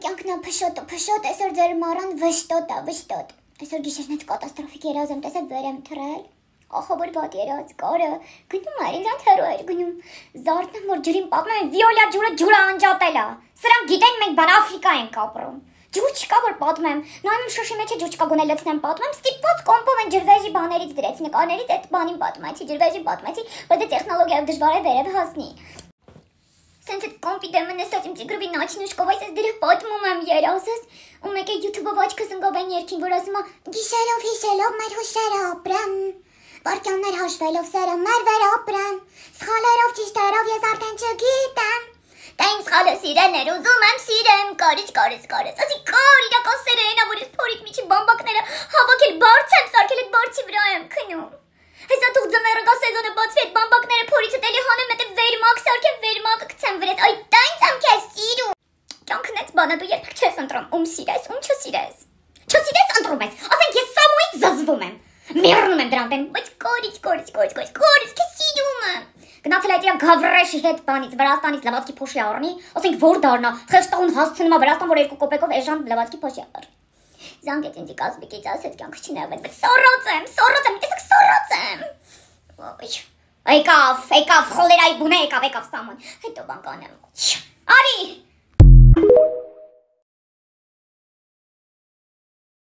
կյանքնա փշոտը, փշոտ, այսօր ձեր մարան վշտոտ է, վշտոտ։ Այսօր գիշերն այդ կատաստրոֆիկ երազ եմ տեսել վեր եմ թռել։ Ախավոր վատ երազ, կարը, գնում էր, ինձ հերո էր գնում։ Զարթն եմ, որ ջրին պատմում են, վիոլյա ջուրը ջուրը անջատել է։ Սրանք գիտեն մենք բան Աֆրիկա ենք ապրում։ Ջուր չկա որ պատմեմ։ Նայում շոշի մեջ է ջուր չկա գոնե լցնեմ պատմեմ։ Ստիպված կոմպով են ջրվեժի բաներից դրեց նկարներից այդ բանին պատմեցի, ջրվեժի պատմեցի, որ դե տեխնոլոգիայով դժվար է վերև հասնի։ Սենց այդ կոմպի դեմը նստած իմ ծիգրվի նաչնուշկով այս դրա պատմում եմ երազս ու մեկ է YouTube-ով աչքս ընկավ այն երկին, որ ասում է գիշերով հիշելով մեր հուշերը ապրեմ։ Վարքյաններ հաշվելով սերը մեր վեր ապրեմ։ Սխալերով ճիշտերով ես արդեն չգիտեմ։ Դա իմ սխալը սիրելն էր, ուզում եմ սիրեմ, կարիճ, կարիճ, կարիճ։ Ասի կար իրական սերը այնա, որ ես փորիկ միջի բամբակները հավաքել բարձ եմ, սարքել այդ բարձի վրա եմ քնում։ Հեսա թող ձմեռակա սեզոնը բացվի այդ բամբակները փորիցը տելի հանեմ, հետո Էս բանը դու երբեք չես ընտրում, ում սիրես, ում չսիրես։ Չսիրես ընտրում ես։ Ասենք ես Սամուից զզվում եմ։ Մեռնում եմ դրան դեմ, բայց կորիչ, կորիչ, կորիչ, կորիչ, կորիչ, քեզ սիրում եմ։ Գնացել այդ իր գավրեշի հետ բանից Վրաստանից լավացքի փոշի առնի, ասենք որ դառնա, խեղճտուն հասցնում է Վրաստան, որ երկու կոպեկով էժան լավացքի փոշի առ։ Զանգեց ինձ կազմիկից ասեց կյանք չնեղվեց, բայց սորոց եմ, սորոց եմ, տեսեք սորոց եմ։ Ոյ։ Եկավ, եկավ, խոլերայի բունը եկավ, եկավ սաման։ Հետո բան կանեմ։ Արի,